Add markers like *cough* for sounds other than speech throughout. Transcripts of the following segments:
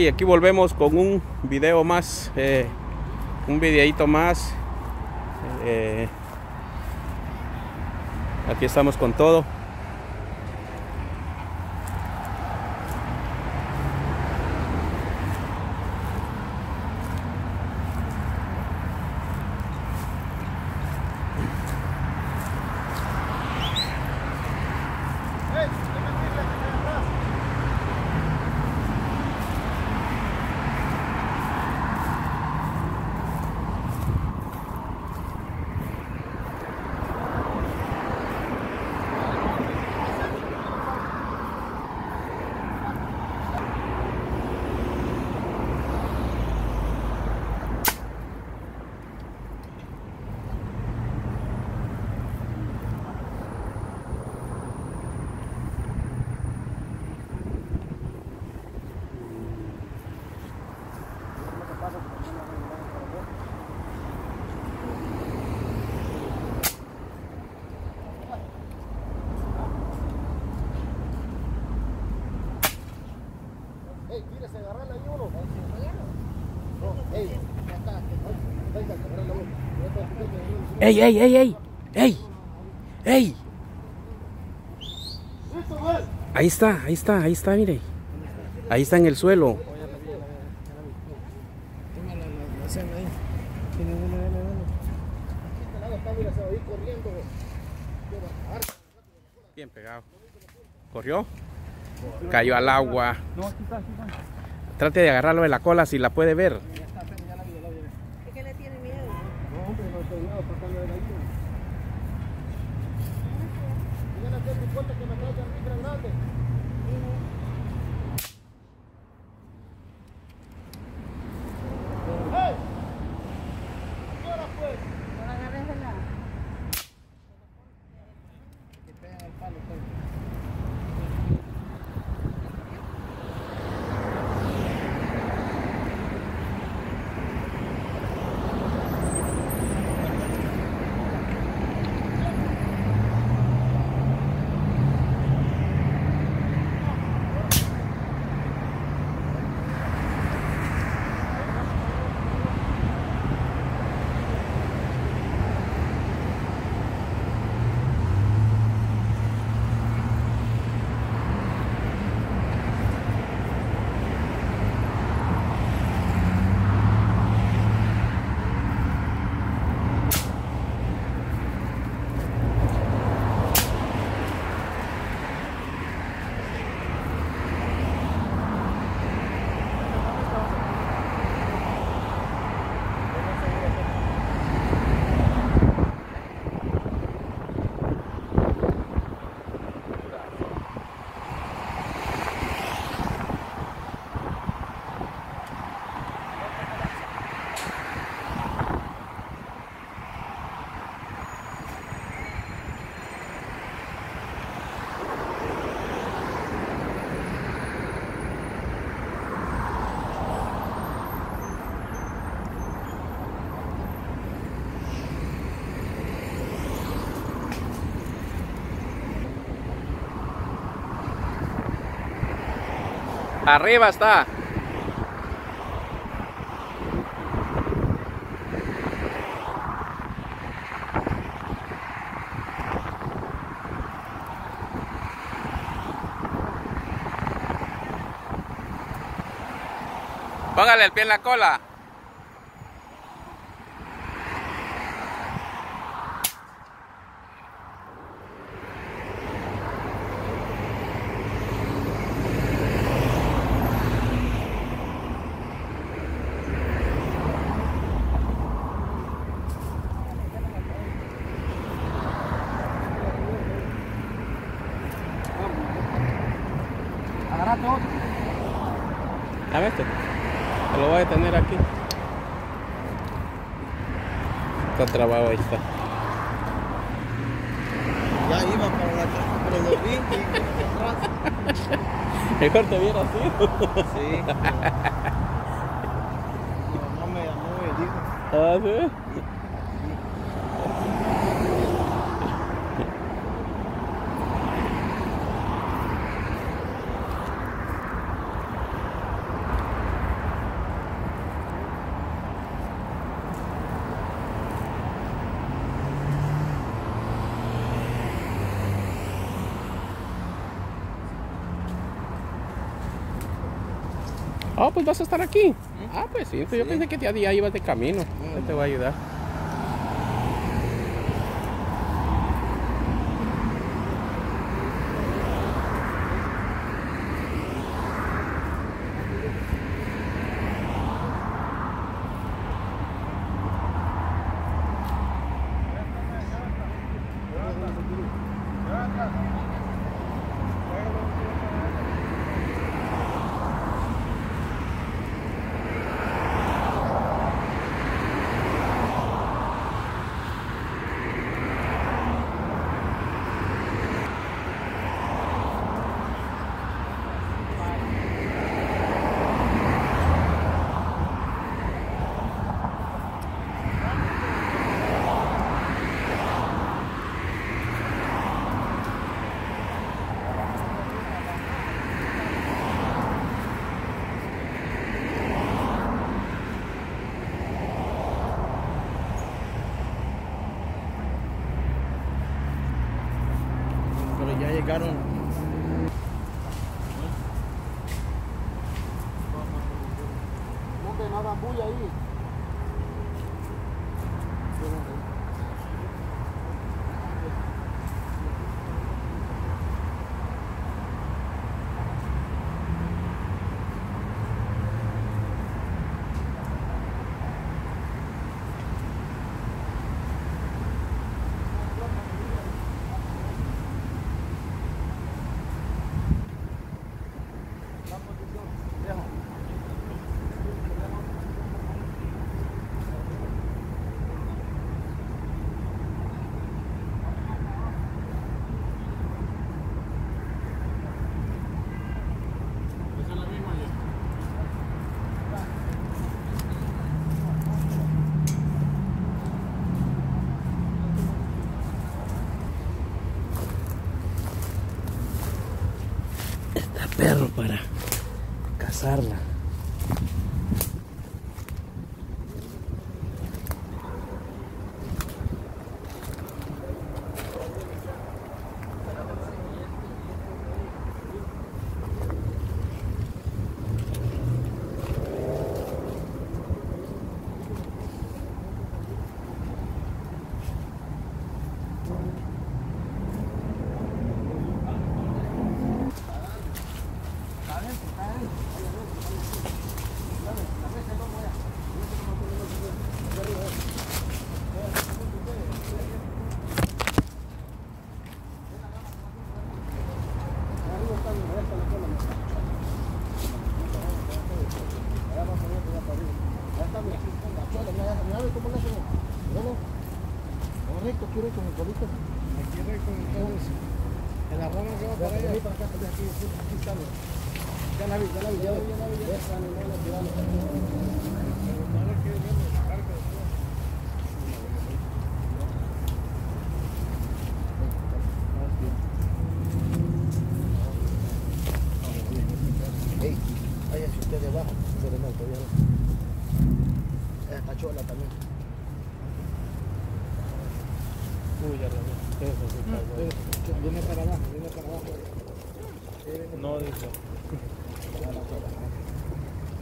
Y aquí volvemos con un video más, eh, un videito más. Eh, aquí estamos con todo. Ey, tírese, agarrarla ahí uno. No, ey, ya está. Venga, agarrarla uno. ¡Ey, ey, ey, ey! ¡Ey! ¡Ey! Ahí está, ahí está, ahí está, mire. Ahí está en el suelo. Bien pegado. ¿Corrió? Cayó al agua. No, aquí está, aquí está. Trate de agarrarlo de la cola si la puede ver. Ya está, pero ya la vi, ya la vi. ¿Es que le tiene miedo? No, hombre, no estoy nada pasando de la isla. Díganle a aquel importa que me traiga el micro grande. Arriba está. Póngale el pie en la cola. A ver, este. Te lo voy a detener aquí. Está trabado, ahí está. Ya iba para la casa, pero lo vi y atrás. Mejor te hubiera sido. Sí. Mi mamá me llamó y dijo. *laughs* Ah, sí. Oh, pues vas a estar aquí. Ah, pues sí. entonces Yo pensé que ya, ya ibas de camino. Te va a ayudar. Pero ya llegaron. No que nada bulla ahí. disfrutarla. Cazarla. Quiero ir con el colito. Aquí. El arroz que va para allá. aquí, aquí, aquí. Ya la vi, ya la vi, ya la vi, ya la. Esa animal, tirando. Ey, váyase usted de abajo, pero no, todavía no. Es pachola también. Uy, ya lo vi. Eso sí, está bueno. Viene para abajo, viene para abajo. No, dice.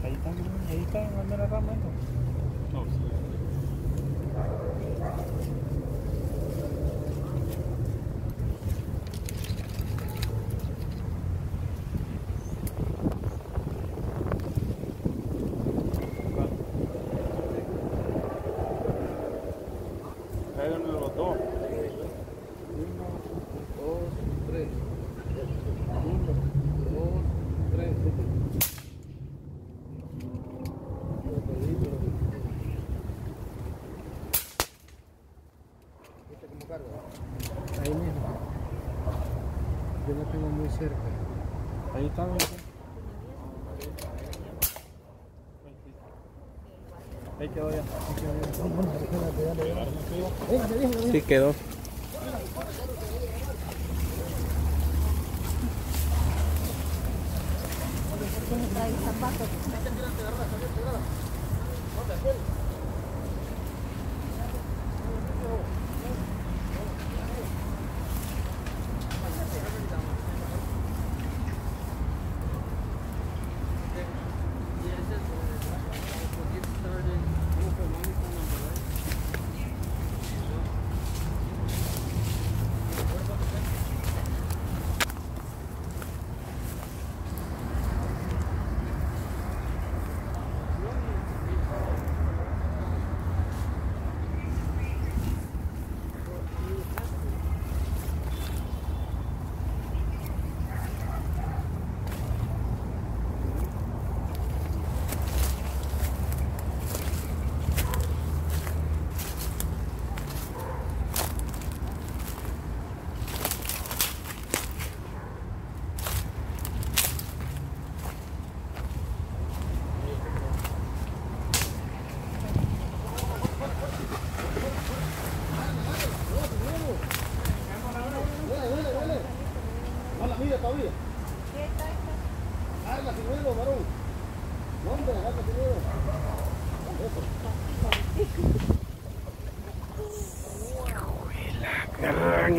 Ahí está, ahí está, en la mera rama. eso. Tengo muy cerca. Ahí está. Ahí quedó ya. Ahí quedó ya. Sí quedó. zapatos. ¿Dónde? Ya me tenía. Gran,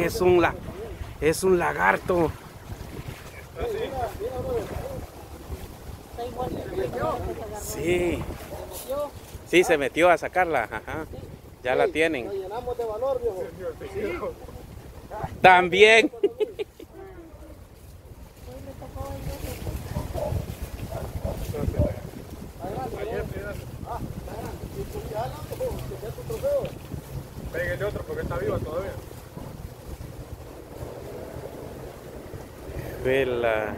es un la, es un lagarto. Sí. Sí, se metió a sacarla. Ajá. Ya la tienen. También. Pégale otro porque está viva todavía. Vela.